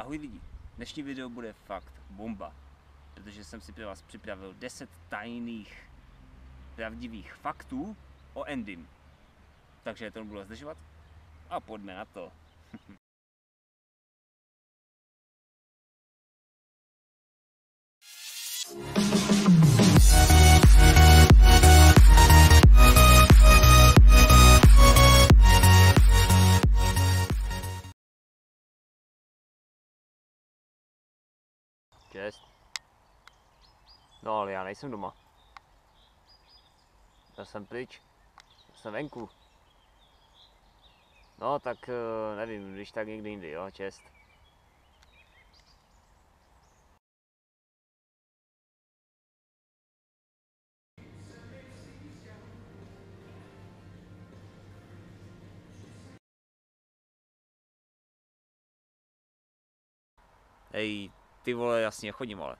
Ahoj lidi, dnešní video bude fakt bomba, protože jsem si pro vás připravil 10 tajných pravdivých faktů o Endym. Takže to nebudu zdržovat a pojďme na to. Čest. No ale já nejsem doma. Já jsem pryč. Já jsem venku. No tak eh, nevím, když tak někdy jindy, jo, čest. Hej, ty vole, jasně, chodím ale.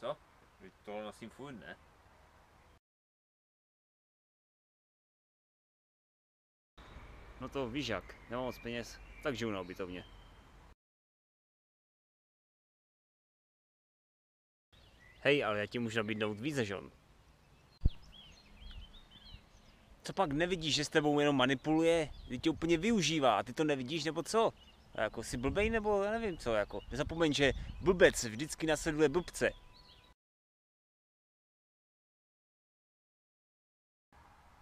Co? Teď to nosím furt, ne? No to víš jak, nemám moc peněz, tak žiju na ubytovně. Hej, ale já ti můžu nabídnout více žon. Co pak nevidíš, že s tebou jenom manipuluje? Ty tě úplně využívá a ty to nevidíš, nebo co? A jako jsi blbej, nebo já nevím co, jako. Nezapomeň, že blbec vždycky nasleduje blbce.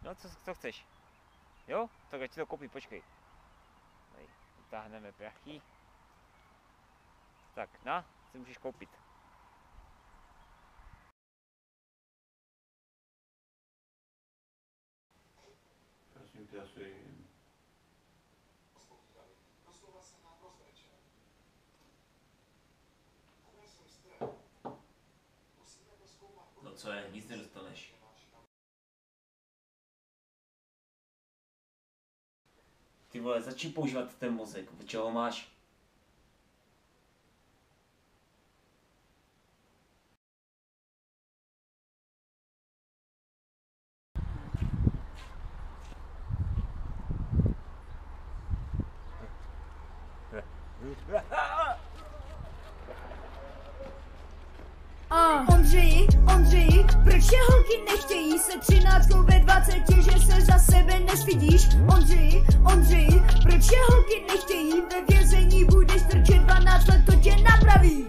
No, co, co chceš? Jo? Tak já ti to koupím, počkej. Tady utáhneme prachy. Tak, na, si můžeš koupit. No co je, nic nedostaneš. Ty vole, začni používat ten mozek, od čeho máš? A Ondřeji, Ondřeji, proč tě holky nechtějí se třináctkou ve dvaceti, že se za sebe nestydíš? Ondřeji, Ondřeji, proč tě holky nechtějí ve vězení budeš trčet 12 let, to tě napraví.